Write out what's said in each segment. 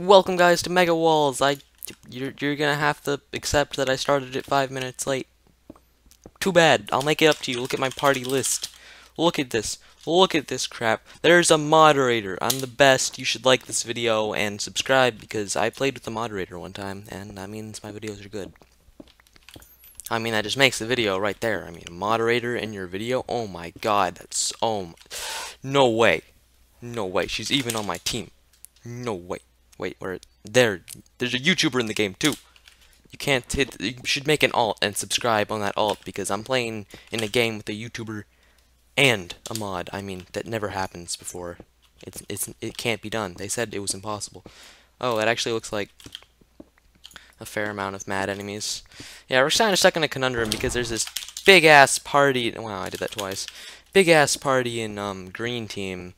Welcome guys to Mega Walls. I you're you're gonna have to accept that I started it five minutes late. Too bad. I'll make it up to you. Look at my party list. Look at this. Look at this crap. There's a moderator. I'm the best. You should like this video and subscribe because I played with the moderator one time and that means my videos are good. I mean, that just makes the video right there. I mean, a moderator in your video? Oh my god, that's... Oh, no way. No way. She's even on my team. No way. Wait, where? There. There's a YouTuber in the game, too. You can't hit... You should make an alt and subscribe on that alt because I'm playing in a game with a YouTuber and a mod. I mean, that never happens before. It's, it's, it can't be done. They said it was impossible. Oh, it actually looks like a fair amount of mad enemies. Yeah, we're kind of stuck in a conundrum because there's this big ass party. Wow, I did that twice. Big ass party in um, Green Team,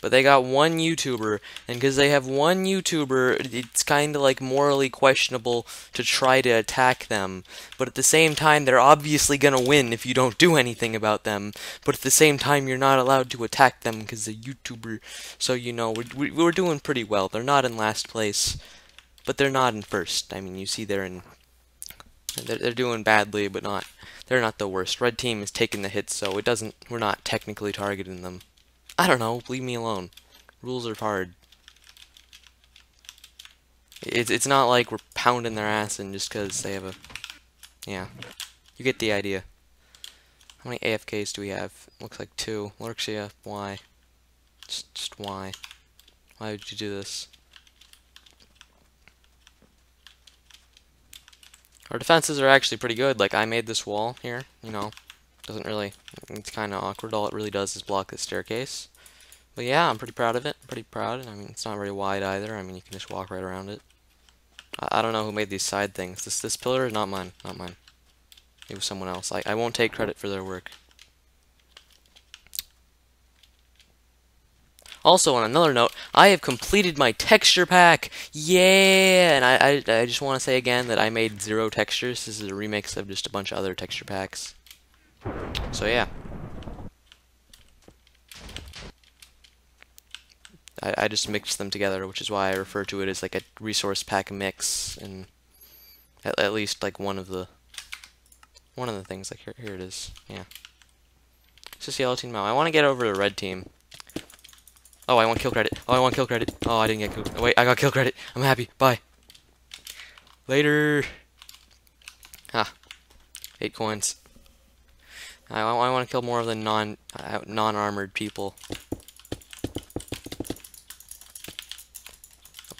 but they got one YouTuber, and because they have one YouTuber, it's kind of like morally questionable to try to attack them. But at the same time, they're obviously gonna win if you don't do anything about them. But at the same time, you're not allowed to attack them because they're YouTuber. So you know, we're we're doing pretty well. They're not in last place but they're not in first. I mean, you see they're in they're, they're doing badly, but not they're not the worst. Red team is taking the hits, so it doesn't we're not technically targeting them. I don't know, leave me alone. Rules are hard. It's it's not like we're pounding their ass in just because they have a yeah. You get the idea. How many AFKs do we have? Looks like two. Lurksia, why? Just, just why? Why would you do this? Our defenses are actually pretty good. Like, I made this wall here, you know. Doesn't really, it's kind of awkward. All it really does is block the staircase. But yeah, I'm pretty proud of it. I'm pretty proud. I mean, it's not very wide either. I mean, you can just walk right around it. I, I don't know who made these side things. This this pillar is not mine. Not mine. It was someone else. I, I won't take credit for their work. Also, on another note, I have completed my texture pack! Yeah! And I, I, I just want to say again that I made zero textures. This is a remix of just a bunch of other texture packs. So yeah. I, I just mixed them together, which is why I refer to it as like a resource pack mix, and at, at least like one of the one of the things, like here, here it is, yeah. It's just yellow team now. I want to get over to red team. Oh, I want kill credit. Oh, I want kill credit. Oh, I didn't get kill. Wait, I got kill credit. I'm happy. Bye. Later. Ah, eight coins. I, I want to kill more of the non uh, non armored people.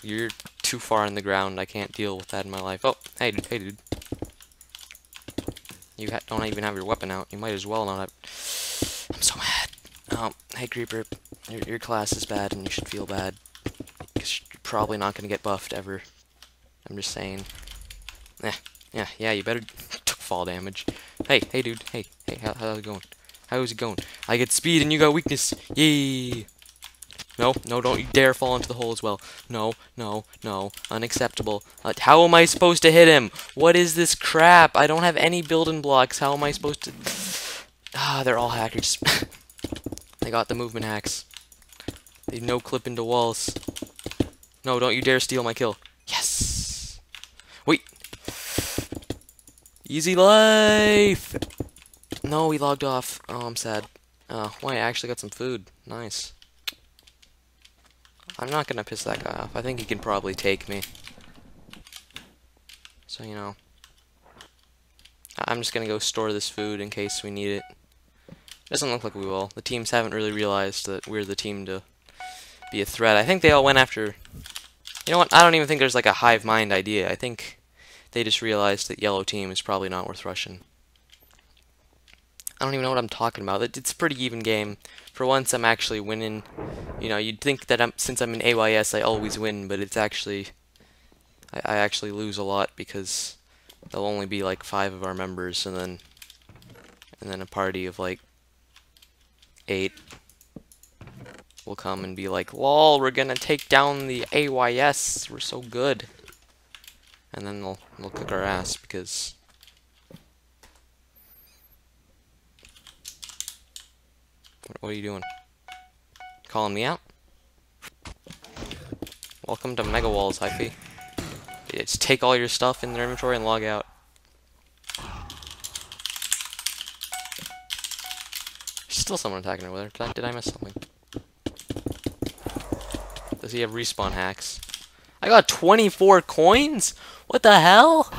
You're too far in the ground. I can't deal with that in my life. Oh, hey, dude. Hey, dude. You don't even have your weapon out. You might as well not have. I'm so mad. Oh, hey, Creeper. Your, your class is bad and you should feel bad. Because you're probably not going to get buffed ever. I'm just saying. Yeah, yeah, yeah, you better took fall damage. Hey, hey, dude. Hey, hey, how, how's it going? How's it going? I get speed and you got weakness. Yay! No, no, don't you dare fall into the hole as well. No, no, no. Unacceptable. Uh, how am I supposed to hit him? What is this crap? I don't have any building blocks. How am I supposed to... Ah, they're all hackers. they got the movement hacks. They no clip into walls. No, don't you dare steal my kill. Yes! Wait! Easy life! No, he logged off. Oh, I'm sad. Oh, why, I actually got some food. Nice. I'm not gonna piss that guy off. I think he can probably take me. So, you know. I'm just gonna go store this food in case we need it. Doesn't look like we will. The teams haven't really realized that we're the team to be a threat. I think they all went after... You know what? I don't even think there's like a hive mind idea. I think they just realized that yellow team is probably not worth rushing. I don't even know what I'm talking about. It's a pretty even game. For once, I'm actually winning. You know, you'd think that I'm, since I'm in AYS, I always win, but it's actually... I, I actually lose a lot because there'll only be like five of our members, and then and then a party of like eight will come and be like, lol, we're gonna take down the AYS, we're so good. And then they'll, they'll kick our ass because... What, are you doing? Calling me out? Welcome to Mega Walls, Hyphy. Just take all your stuff in their inventory and log out. There's still someone attacking over there. Did I, did I miss something? Does he have respawn hacks? I got 24 coins? What the hell?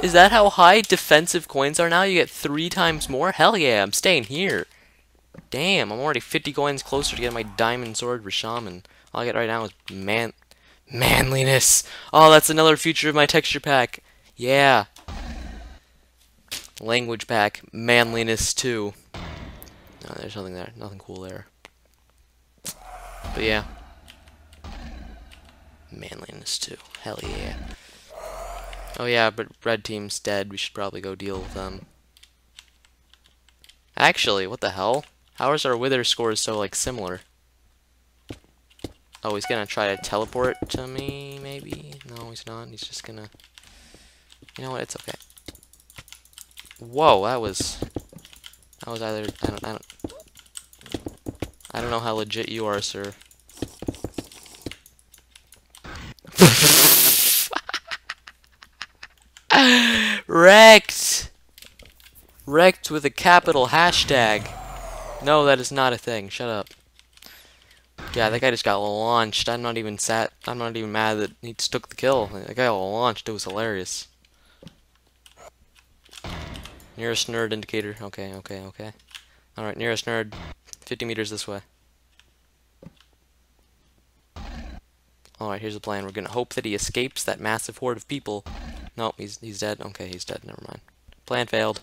Is that how high defensive coins are now? You get three times more? Hell yeah, I'm staying here. Damn, I'm already 50 coins closer to getting my diamond sword for shaman. All I get right now is man manliness. Oh, that's another feature of my texture pack. Yeah. Language pack, manliness too. No, there's nothing there. Nothing cool there. But yeah. Manliness too. Hell yeah. Oh yeah, but red team's dead. We should probably go deal with them. Actually, what the hell? How is our wither score so, like, similar? Oh, he's gonna try to teleport to me, maybe? No, he's not. He's just gonna... You know what? It's okay. Whoa, that was... That was either... I don't... I don't... I don't know how legit you are, sir. Wrecked! Wrecked with a capital hashtag. No, that is not a thing. Shut up. Yeah, that guy just got launched. I'm not even sat. I'm not even mad that he took the kill. That guy launched. It was hilarious. Nearest nerd indicator. Okay, okay, okay. Alright, nearest nerd. 50 meters this way. Alright, here's the plan. We're gonna hope that he escapes that massive horde of people. No, he's he's dead. Okay, he's dead. Never mind. Plan failed.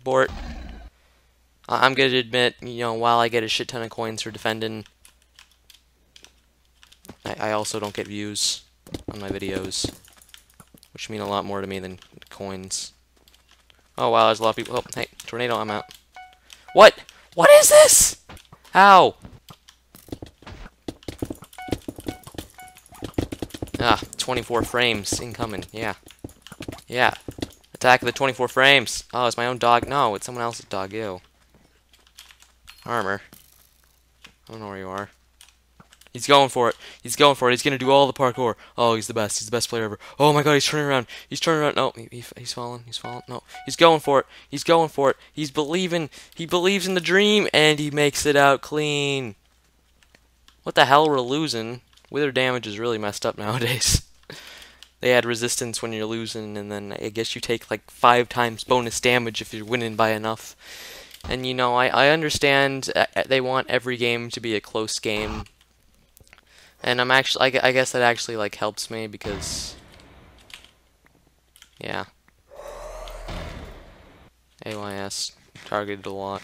Abort. I'm gonna admit, you know, while I get a shit ton of coins for defending, I, I also don't get views on my videos, which mean a lot more to me than coins. Oh wow, there's a lot of people. Oh, hey, tornado, I'm out. What? What is this? How? Ah, 24 frames incoming. Yeah. Yeah. Attack of the 24 frames. Oh, it's my own dog. No, it's someone else's dog. Ew. Armor. I don't know where you are. He's going for it. He's going for it. He's gonna do all the parkour. Oh, he's the best. He's the best player ever. Oh my god, he's turning around. He's turning around. No, he, he, he's falling. He's falling. No, he's going for it. He's going for it. He's believing. He believes in the dream, and he makes it out clean. What the hell? We're losing. Wither damage is really messed up nowadays. they add resistance when you're losing, and then I guess you take like five times bonus damage if you're winning by enough. And you know, I, I understand uh, uh, they want every game to be a close game. And I'm actually, I, I guess that actually like helps me because, yeah. AYS targeted a lot.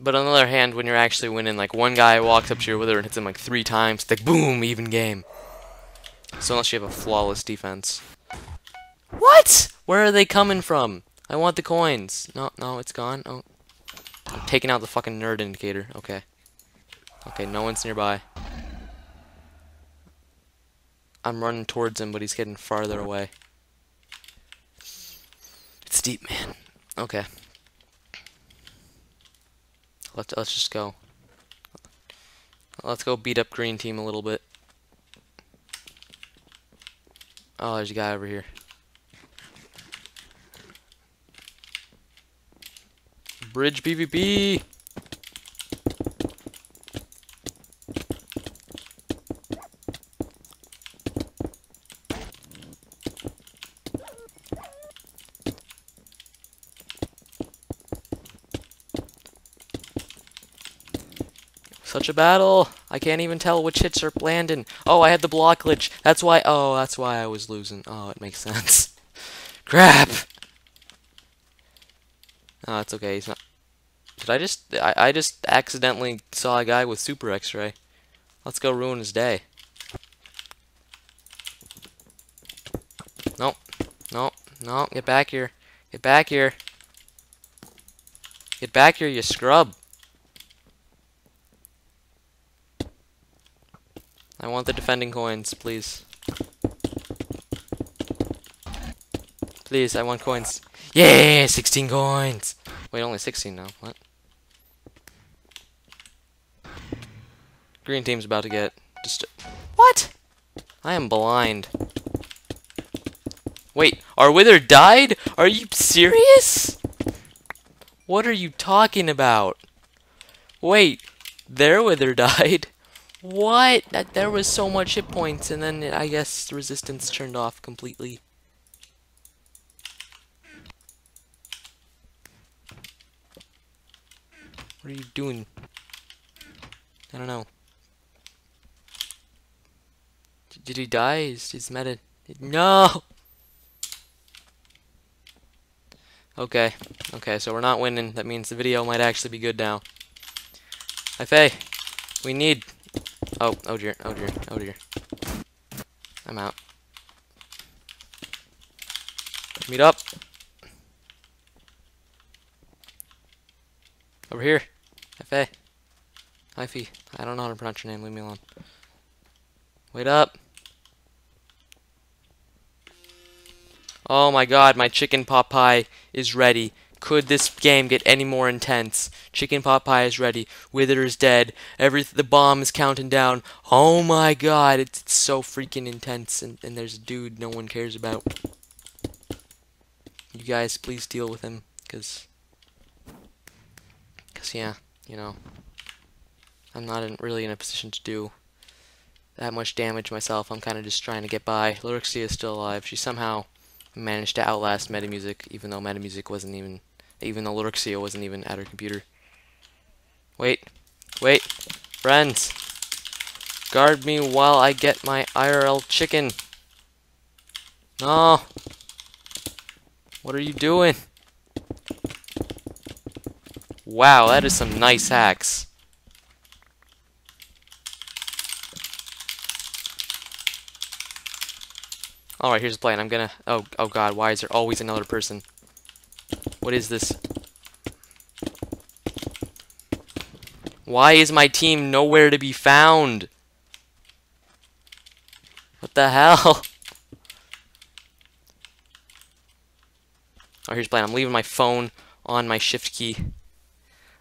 But on the other hand, when you're actually winning, like one guy walks up to your wither and hits him like three times, like boom, even game. So unless you have a flawless defense. What? Where are they coming from? I want the coins. No, no, it's gone. Oh. I'm taking out the fucking nerd indicator. Okay. Okay, no one's nearby. I'm running towards him, but he's getting farther away. It's deep, man. Okay. Let's let's just go. Let's go beat up green team a little bit. Oh, there's a guy over here. Bridge PvP! Such a battle! I can't even tell which hits are landing. Oh, I had the block glitch. That's why- oh, that's why I was losing. Oh, it makes sense. Crap! Oh, it's okay. He's not. Did I just? I, I just accidentally saw a guy with super X-ray. Let's go ruin his day. Nope. Nope. No. Get back here. Get back here. Get back here, you scrub. I want the defending coins, please. Please, I want coins. Yeah, 16 coins. Wait, only 16 now. What? Green team's about to get just What? I am blind. Wait, our wither died? Are you serious? What are you talking about? Wait, their wither died? What? That there was so much hit points, and then I guess the resistance turned off completely. What are you doing? I don't know. Did he die? Is his meta? No. Okay. Okay, so we're not winning. That means the video might actually be good now. Faye. We need... Oh, oh dear, oh dear, oh dear. I'm out. Meet up. Over here. Hi, Fee. I don't know how to pronounce your name. Leave me alone. Wait up. Oh my god, my chicken pot pie is ready. Could this game get any more intense? Chicken pot pie is ready. Wither is dead. Every the bomb is counting down. Oh my god, it's, it's so freaking intense. And, and there's a dude no one cares about. You guys, please deal with him, cause, cause yeah, you know, I'm not in, really in a position to do that much damage myself. I'm kind of just trying to get by. Lyrixia is still alive. She somehow managed to outlast Metamusic, even though Metamusic wasn't even, even though Lyrixia wasn't even at her computer. Wait, wait, friends, guard me while I get my IRL chicken. No, what are you doing? Wow, that is some nice hacks. Alright, here's the plan. I'm gonna... Oh, oh god, why is there always another person? What is this? Why is my team nowhere to be found? What the hell? Oh, here's the plan. I'm leaving my phone on my shift key.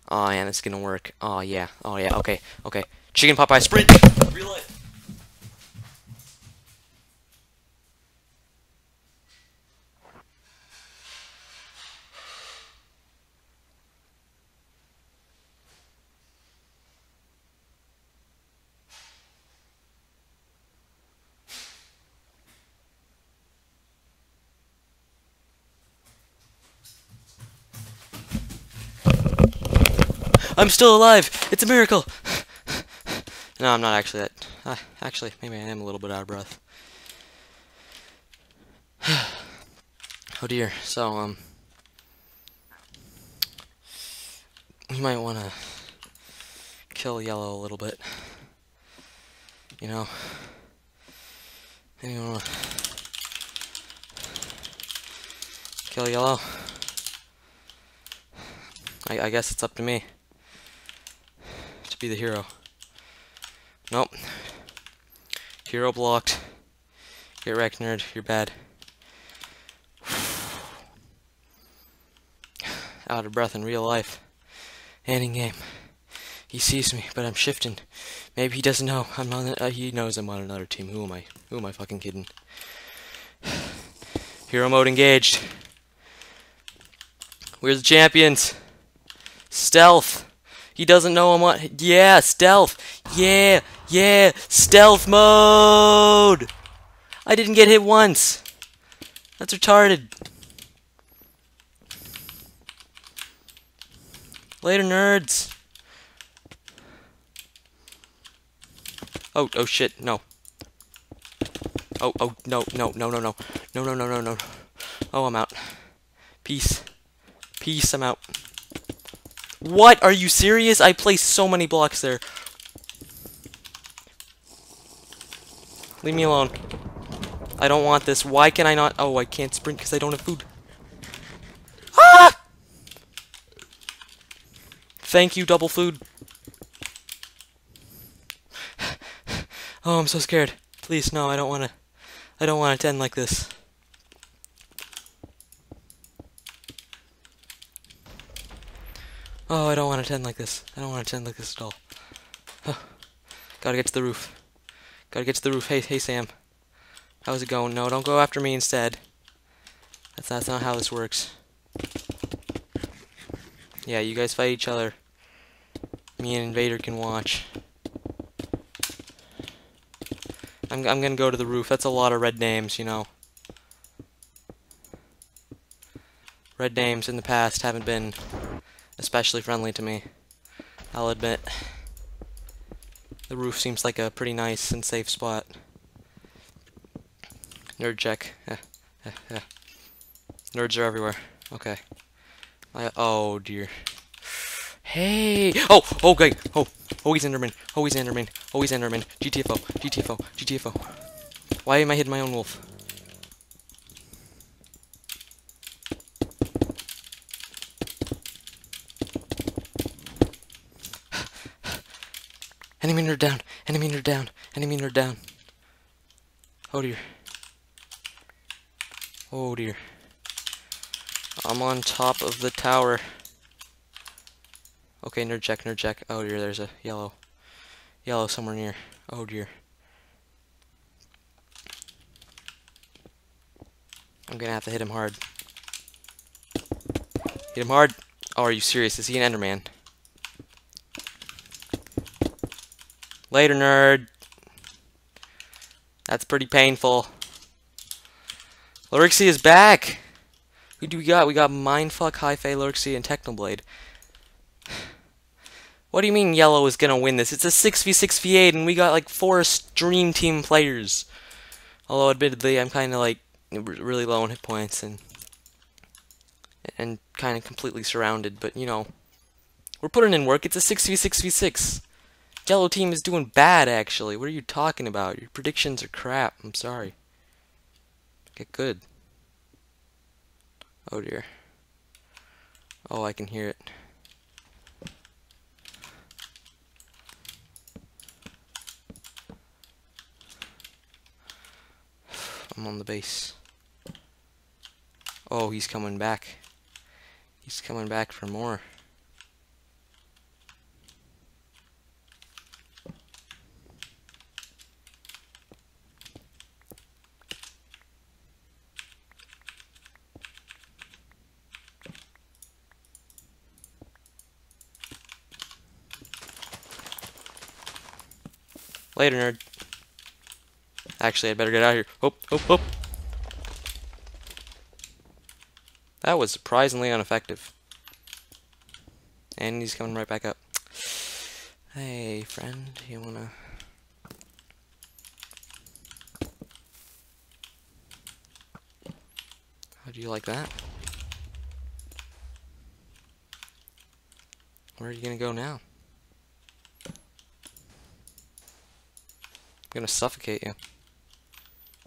Oh, yeah, this is gonna work. Oh, yeah. Oh, yeah. Okay. Okay. Chicken pot pie sprint! Real life. I'm still alive! It's a miracle! no, I'm not actually that. Uh, actually, maybe I am a little bit out of breath. oh dear. So, um. We might want to kill yellow a little bit. You know? Anyone want kill yellow? I, I guess it's up to me be the hero. Nope. Hero blocked. Get wrecked, nerd. You're bad. Out of breath in real life. And in game. He sees me, but I'm shifting. Maybe he doesn't know. I'm on. Uh, he knows I'm on another team. Who am I? Who am I fucking kidding? Hero mode engaged. We're the champions. Stealth. He doesn't know I'm on. Yeah, stealth. Yeah, yeah, stealth mode. I didn't get hit once. That's retarded. Later, nerds. Oh, oh shit, no. Oh, oh, no, no, no, no, no. No, no, no, no, no. Oh, I'm out. Peace. Peace, I'm out. What? Are you serious? I placed so many blocks there. Leave me alone. I don't want this. Why can I not? Oh, I can't sprint because I don't have food. Ah! Thank you, double food. Oh, I'm so scared. Please, no, I don't want to. I don't want it to end like this. Oh, I don't want to end like this. I don't want to end like this at all. Oh, gotta get to the roof. Gotta get to the roof. Hey, hey, Sam. How's it going? No, don't go after me instead. That's, that's not how this works. Yeah, you guys fight each other. Me and Invader can watch. I'm, I'm gonna go to the roof. That's a lot of red names, you know. Red names in the past haven't been especially friendly to me. I'll admit. The roof seems like a pretty nice and safe spot. Nerd check. Eh, eh, eh. Nerds are everywhere. Okay. I, oh dear. Hey! Oh! Okay! Oh! Oh, he's Enderman. Oh, he's Enderman. Oh, he's Enderman. GTFO. GTFO. GTFO. Why am I hitting my own wolf? Nerd down. Enemy nerd down. Enemy nerd down. Oh dear. Oh dear. I'm on top of the tower. Okay, nerd check, nerd check. Oh dear, there's a yellow. Yellow somewhere near. Oh dear. I'm gonna have to hit him hard. Hit him hard. Oh, are you serious? Is he an Enderman? Later, nerd. That's pretty painful. Lurksy is back! Who do we got? We got Mindfuck, Hi-Fi, Lurksy, and Technoblade. What do you mean yellow is gonna win this? It's a 6v6v8 and we got like four stream team players. Although admittedly I'm kinda like really low on hit points and and kinda completely surrounded, but you know. We're putting in work, it's a 6v6v6. Yellow team is doing bad, actually. What are you talking about? Your predictions are crap. I'm sorry. Get good. Oh dear. Oh, I can hear it. I'm on the base. Oh, he's coming back. He's coming back for more. Later, nerd. Actually, I'd better get out of here. Oh, oh, oh. That was surprisingly ineffective. And he's coming right back up. Hey, friend, you wanna... How do you like that? Where are you gonna go now? Gonna suffocate you.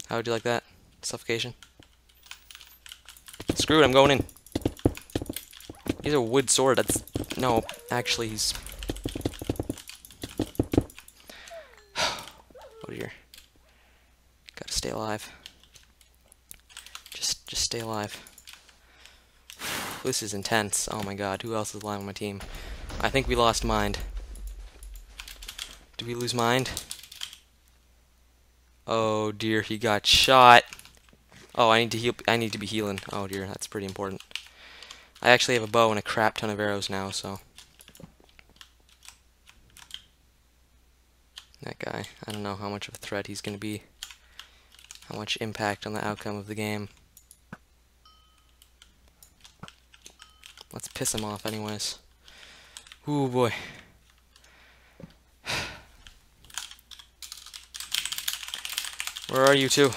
How would you like that? Suffocation? Screw it, I'm going in. He's a wood sword, that's... No, actually he's... oh dear. Gotta stay alive. Just, just stay alive. this is intense. Oh my god, who else is alive on my team? I think we lost Mind. Did we lose Mind? Oh dear, he got shot. Oh, I need to heal. I need to be healing. Oh dear, that's pretty important. I actually have a bow and a crap ton of arrows now, so. That guy, I don't know how much of a threat he's going to be. How much impact on the outcome of the game. Let's piss him off anyways. Ooh boy. Where are you two?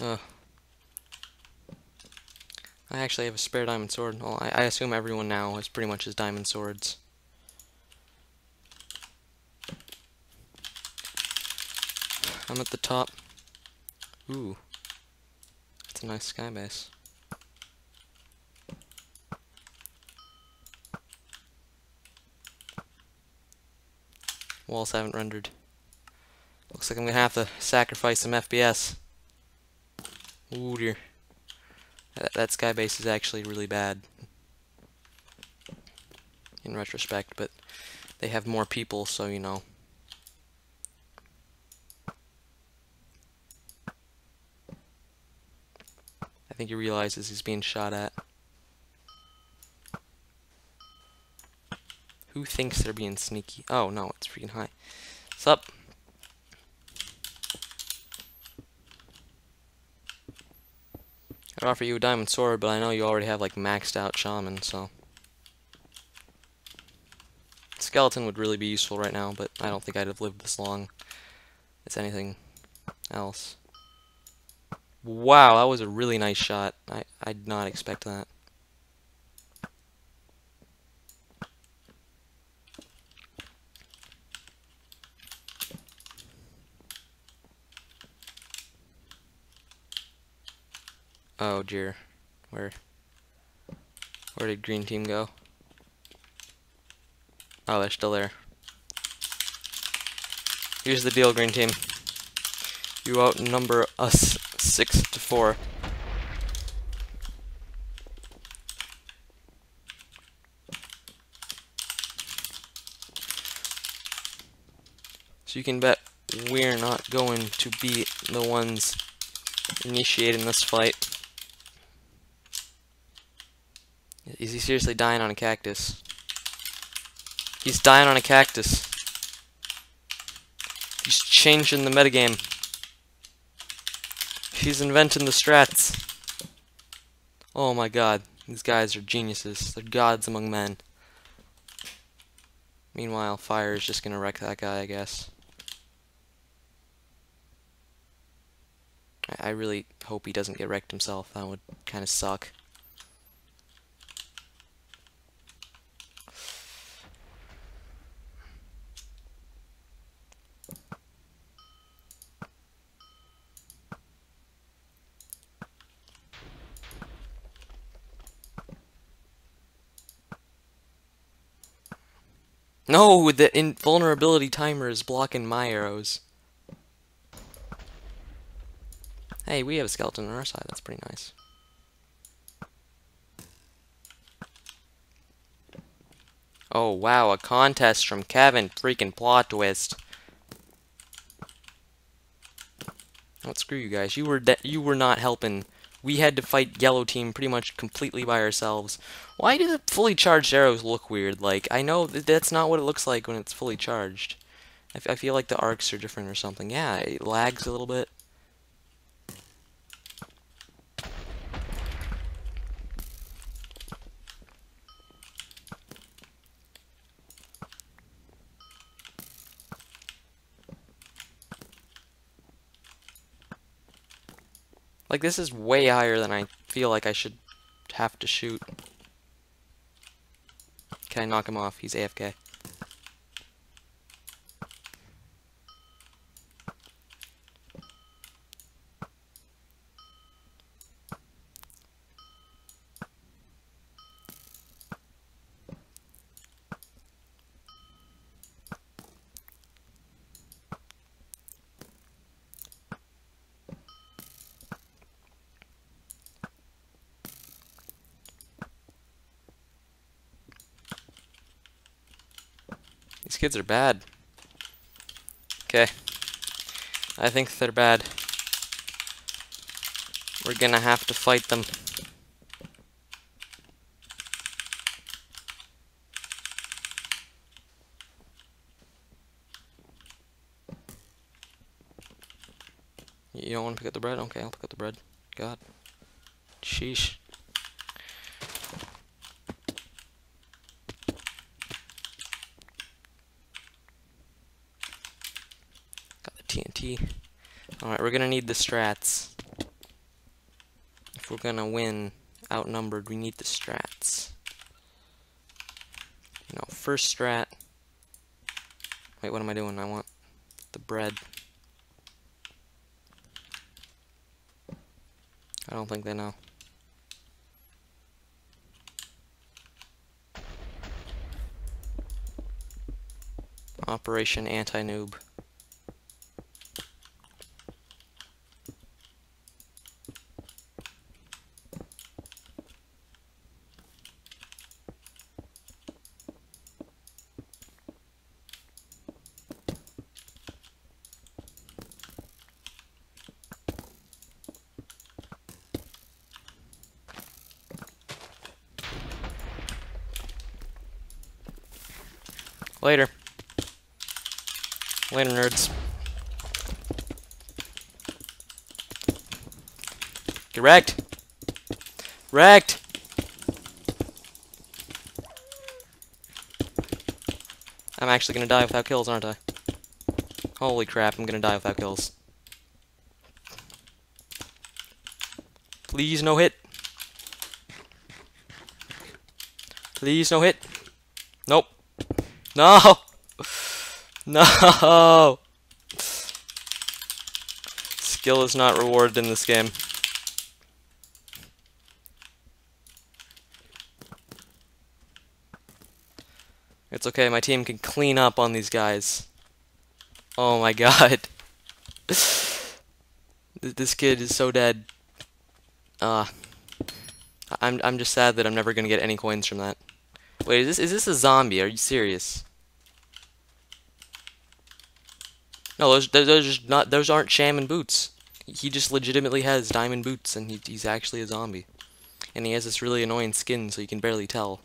Uh, I actually have a spare diamond sword. Well, I, I assume everyone now has pretty much his diamond swords. I'm at the top. Ooh. That's a nice sky base. Walls haven't rendered. Looks like I'm gonna have to sacrifice some FPS. Ooh dear. That, that sky base is actually really bad. In retrospect, but they have more people, so you know. I think he realizes he's being shot at. Who thinks they're being sneaky? Oh, no, it's freaking high. What's up? I'd offer you a diamond sword, but I know you already have, like, maxed out shaman, so... Skeleton would really be useful right now, but I don't think I'd have lived this long as anything else. Wow, that was a really nice shot. I, I did not expect that. Oh dear. Where where did green team go? Oh, they're still there. Here's the deal, green team. You outnumber us six to four. So you can bet we're not going to be the ones initiating this fight. Is he seriously dying on a cactus? He's dying on a cactus. He's changing the metagame. He's inventing the strats. Oh my god. These guys are geniuses. They're gods among men. Meanwhile, fire is just gonna wreck that guy, I guess. I really hope he doesn't get wrecked himself. That would kind of suck. No, the invulnerability timer is blocking my arrows. Hey, we have a skeleton on our side. That's pretty nice. Oh, wow, a contest from Kevin. Freaking plot twist. Don't screw you guys. You were you were not helping we had to fight yellow team pretty much completely by ourselves. Why do the fully charged arrows look weird? Like, I know that that's not what it looks like when it's fully charged. I, feel like the arcs are different or something. Yeah, it lags a little bit. Like, this is way higher than I feel like I should have to shoot. Can I knock him off? He's AFK. Kids are bad. Okay. I think they're bad. We're gonna have to fight them. You don't want to pick up the bread? Okay, I'll pick up the bread. God. Sheesh. Alright, we're gonna need the strats. If we're gonna win outnumbered, we need the strats. You know, first strat. Wait, what am I doing? I want the bread. I don't think they know. Operation Anti-Noob. Later. Later, nerds. Get wrecked. Wrecked. I'm actually gonna die without kills, aren't I? Holy crap, I'm gonna die without kills. Please no hit. Please no hit. No! No! Skill is not rewarded in this game. It's okay, my team can clean up on these guys. Oh my god. this kid is so dead. Uh, I'm I'm just sad that I'm never gonna get any coins from that. Wait, is this is this a zombie? Are you serious? No, those those are not those aren't shaman boots. He just legitimately has diamond boots, and he, he's actually a zombie. And he has this really annoying skin, so you can barely tell.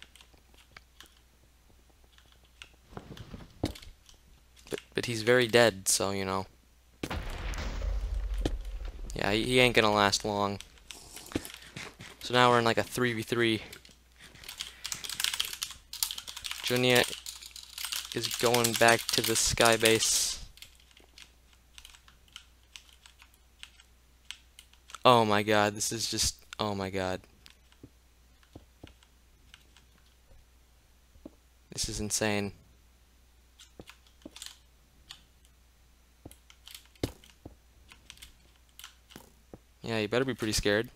But but he's very dead, so you know. Yeah, he, he ain't gonna last long. So now we're in like a 3v3. Junia is going back to the sky base. Oh my god, this is just... Oh my god. This is insane. Yeah, you better be pretty scared.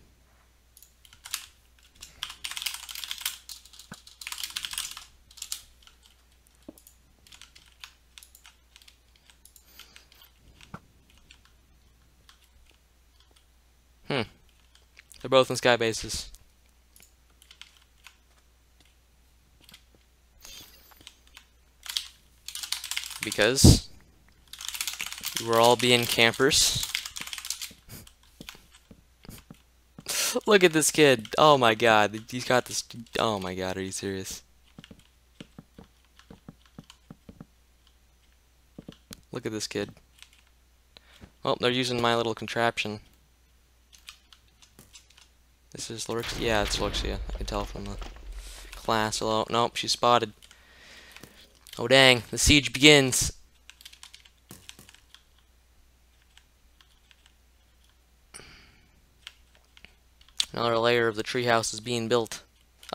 Hmm. They're both in sky bases. Because we're all being campers. Look at this kid. Oh my god. He's got this. Oh my god. Are you serious? Look at this kid. Oh, they're using my little contraption. This is Lorixia. Yeah, it's Lorixia. I can tell from the class. Hello. Nope, she's spotted. Oh dang, the siege begins. Another layer of the treehouse is being built.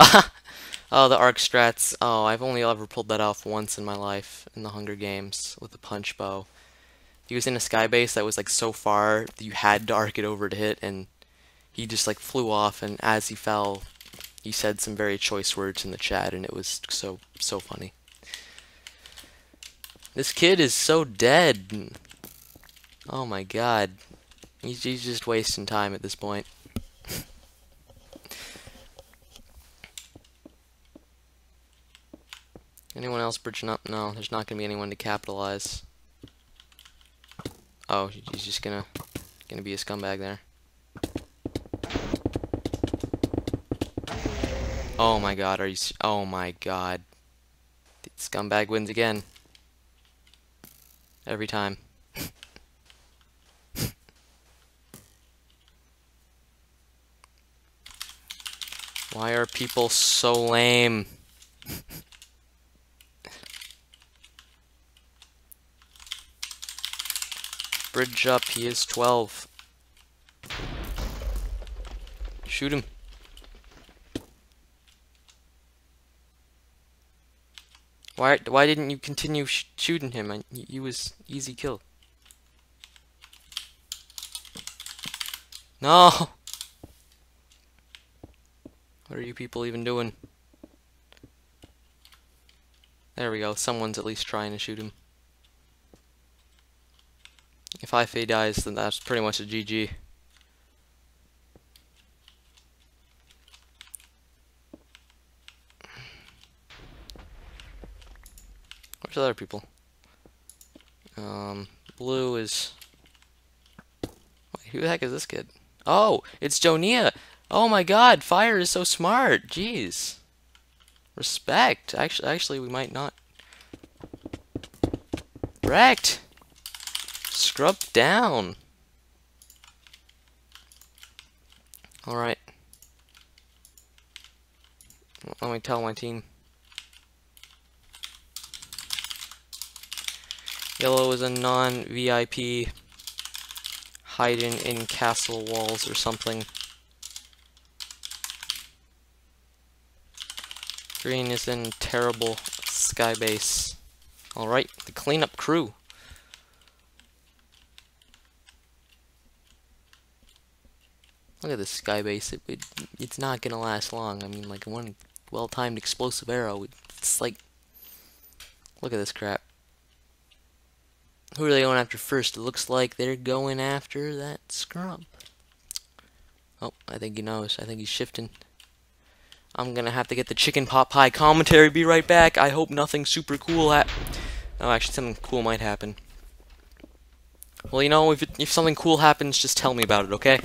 oh, the arc strats. Oh, I've only ever pulled that off once in my life in the Hunger Games with the punch bow. He was in a sky base that was like so far that you had to arc it over to hit, and he just like flew off and as he fell he said some very choice words in the chat and it was so so funny. This kid is so dead. Oh my god. He's, he's just wasting time at this point. Anyone else bridging up? No there's not gonna be anyone to capitalize. Oh he's just gonna gonna be a scumbag there Oh my god, are you... Oh my god. The scumbag wins again. Every time. Why are people so lame? Bridge up, he is 12. Shoot him. Why why didn't you continue sh shooting him? I, he was easy kill. No! What are you people even doing? There we go. Someone's at least trying to shoot him. If Ife dies, then that's pretty much a GG. Where's other people? Um, blue is... Wait, who the heck is this kid? Oh, it's Jonia! Oh my god, fire is so smart! Jeez. Respect. Actually, actually, we might not... Wrecked! Scrub down! Alright. Let me tell my team. Yellow is a non-VIP hiding in castle walls or something. Green is in terrible skybase. Alright, the cleanup crew. Look at this skybase. It, it, it's not gonna last long. I mean, like one well-timed explosive arrow. It's like, look at this crap. Who are they going after first? It looks like they're going after that scrub. Oh, I think he knows. I think he's shifting. I'm gonna have to get the chicken pot pie commentary. Be right back. I hope nothing super cool hap- Oh, actually, something cool might happen. Well, you know, if, it, if something cool happens, just tell me about it, okay?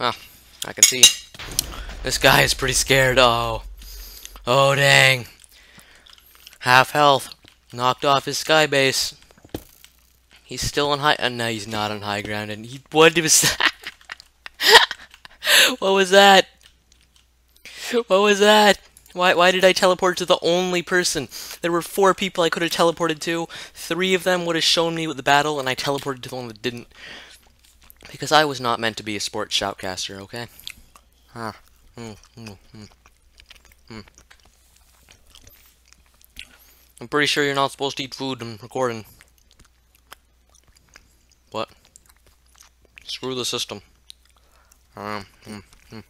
Ah, I see. This guy is pretty scared. Oh. Oh, dang. Half health. Knocked off his sky base. He's still on high. Uh, no, he's not on high ground. And he. What was that? what was that? What was that? Why, why did I teleport to the only person? There were four people I could have teleported to. Three of them would have shown me with the battle, and I teleported to the one that didn't. Because I was not meant to be a sports shoutcaster, okay? Huh. Mm, mm, mm, mm. I'm pretty sure you're not supposed to eat food I'm recording. What? Screw the system. Um, mm, mm.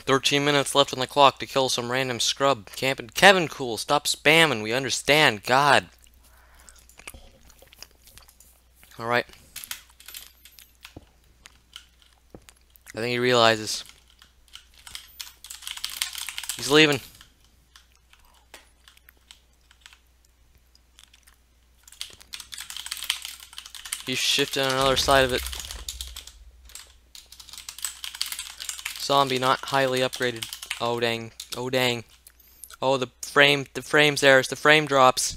13 minutes left on the clock to kill some random scrub camping. Kevin Cool, stop spamming. We understand. God. Alright. I think he realizes. He's leaving. He's shifting on another side of it. Zombie not highly upgraded. Oh dang. Oh dang. Oh the frame the frames there. The frame drops.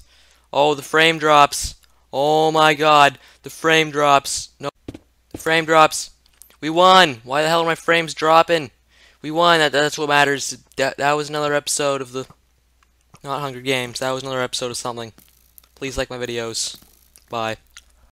Oh the frame drops. Oh my god. The frame drops. No the frame drops. We won! Why the hell are my frames dropping? We won, that that's what matters. That that was another episode of the not Hunger Games. That was another episode of something. Please like my videos. Bye.